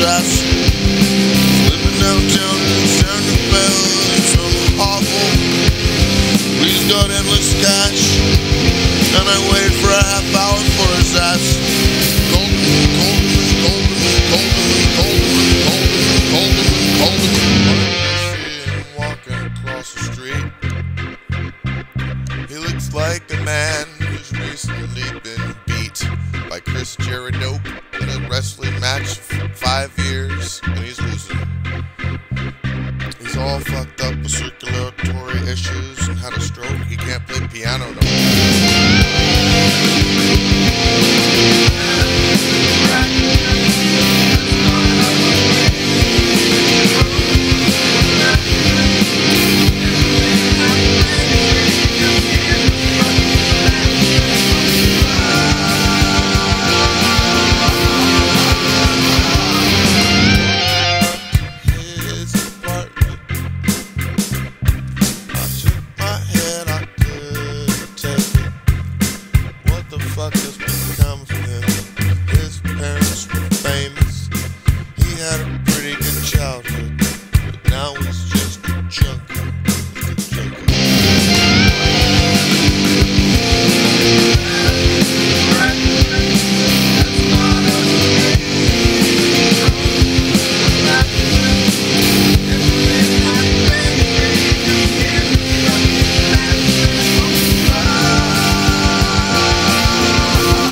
Slipping downtown and sound of bell it's so awful. We've got endless cash, and I waited for a half hour for his ass. I see him walking across the street. He looks like a man who's recently been by Chris Jericho in a wrestling match for five years, and he's losing. He's all fucked up with circulatory issues and had a stroke. He can't play piano no more. motherfuckers would. His parents were famous. He had